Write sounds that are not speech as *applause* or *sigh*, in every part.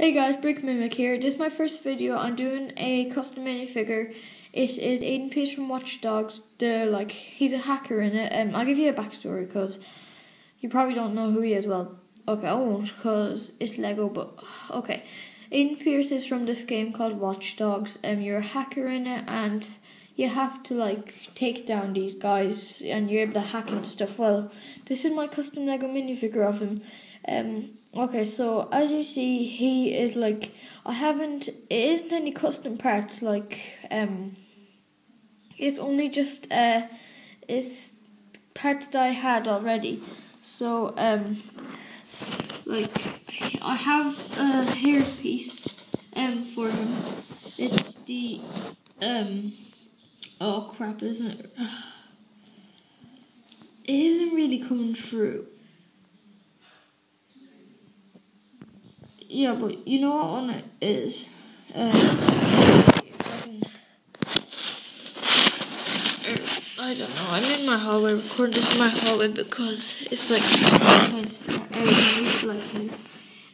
Hey guys, Brick Mimic here. This is my first video. I'm doing a custom minifigure. It is Aiden Pearce from Watch Dogs. They're like he's a hacker in it. Um, I'll give you a backstory because you probably don't know who he is. Well, okay, I won't because it's Lego. But *sighs* okay, Aiden Pearce is from this game called Watch Dogs. Um, you're a hacker in it, and you have to like take down these guys, and you're able to hack and stuff. Well, this is my custom Lego minifigure of him. Um, okay, so as you see, he is like I haven't. It isn't any custom parts. Like um, it's only just uh, it's parts that I had already. So um, like I have a hair piece um for him. It's the um. Oh crap! Isn't it? *sighs* It isn't really coming true. Yeah, but you know what one it is? Um, I don't know. I'm in my hallway recording this in my hallway because it's like and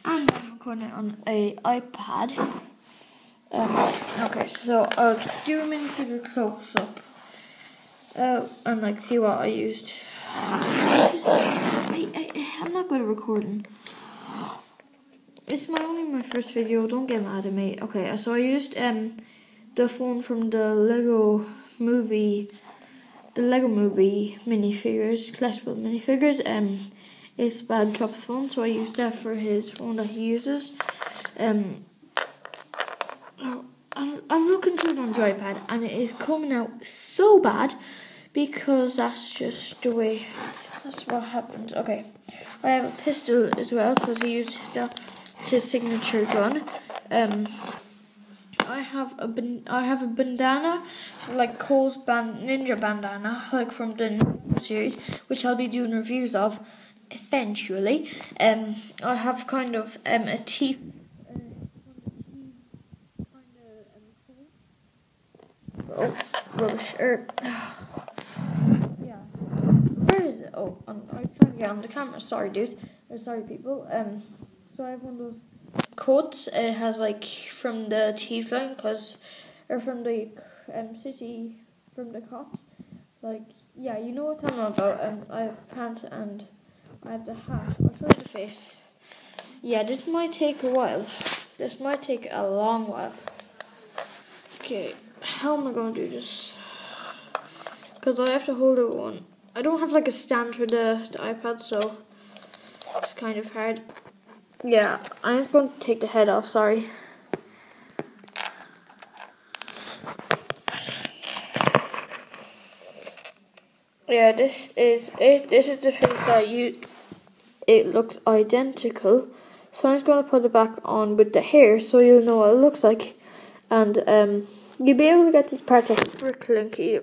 I'm recording it on a iPad. Um, okay, so I'll do a minifigure close up. Uh, and like see what I used. Is, I, I, I'm not good at recording. It's my only my first video. Don't get mad at me. Okay, so I used um the phone from the Lego movie, the Lego movie minifigures, collectible minifigures. Um, it's Bad Cop's phone, so I used that for his phone that he uses. Um, I'm I'm looking it on iPad, and it is coming out so bad because that's just the way. That's what happens. Okay, I have a pistol as well because he used the it's his signature gun. Um, I have a ban- I have a bandana, like Cole's band ninja bandana, like from the series, which I'll be doing reviews of eventually. Um, I have kind of um a teeth. Oh, rubbish. Er, *sighs* yeah. Where is it? Oh, I'm, I'm trying to get on the camera. Sorry, dude. Or sorry, people. Um. So I have one of those coats. It has like from the line, cause or from the um city from the cops. Like yeah, you know what I'm about. Um, I have pants and I have the hat. I'll show the face. Yeah, this might take a while. This might take a long while. Okay, how am I gonna do this? Cause I have to hold it one. I don't have like a stand for the, the iPad, so it's kind of hard. Yeah, I'm just going to take the head off, sorry. Yeah, this is it. This is the face that you. It looks identical, so I'm just going to put it back on with the hair, so you'll know what it looks like, and um, you'll be able to get this part off fricklinky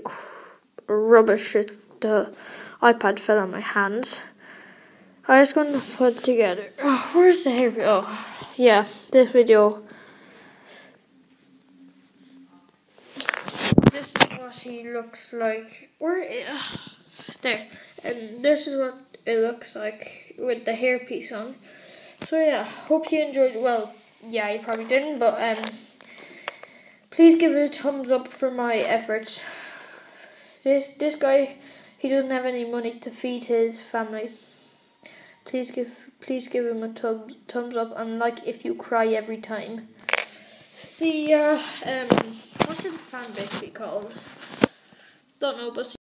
rubbish. The iPad fell on my hands. I was going to put together. Oh, where's the hair? Oh, yeah, this video. This is what he looks like. Where? Uh, there. And this is what it looks like with the hairpiece on. So yeah, hope you enjoyed. Well, yeah, you probably didn't, but um, please give it a thumbs up for my efforts. This this guy, he doesn't have any money to feed his family please give please give him a thumbs thumbs up and like if you cry every time. See ya. Um, what should the fan base be called? Don't know, but.